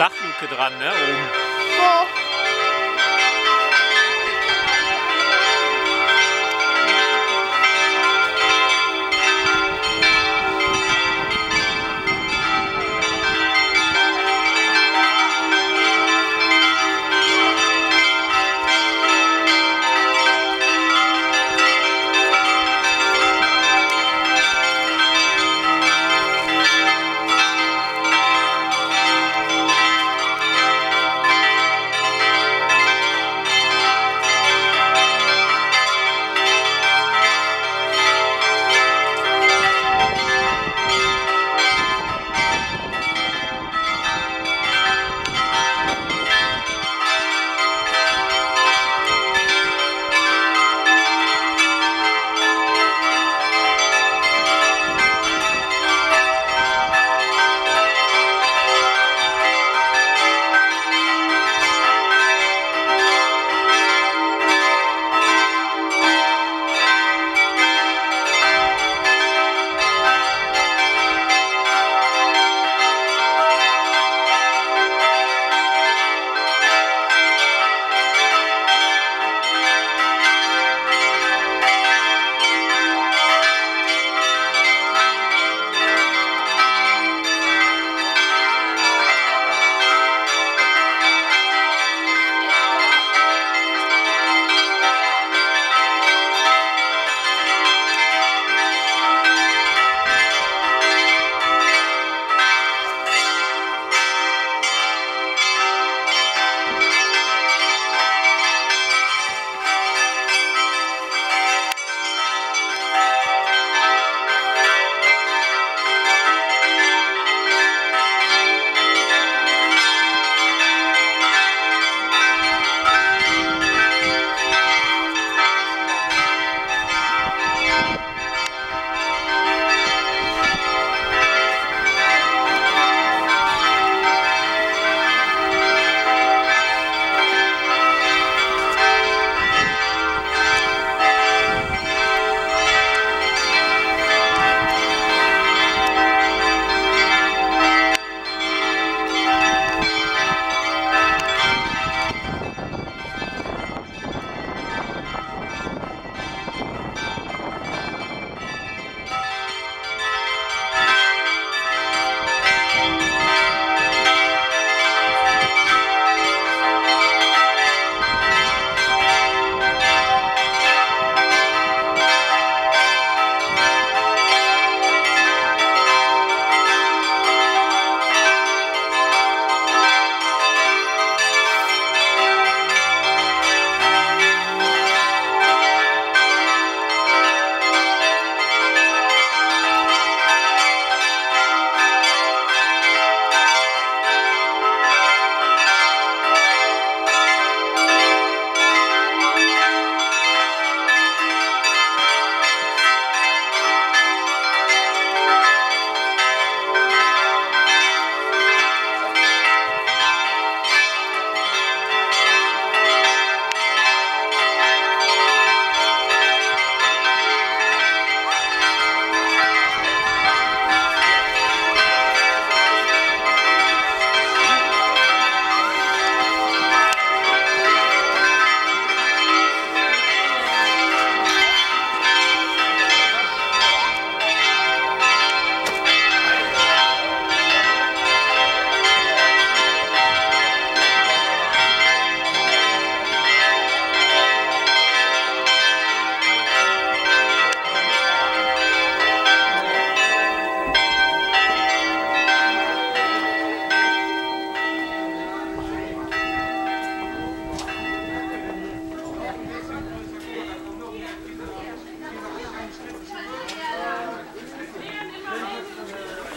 Dachluke dran, ne? Oben. Oh.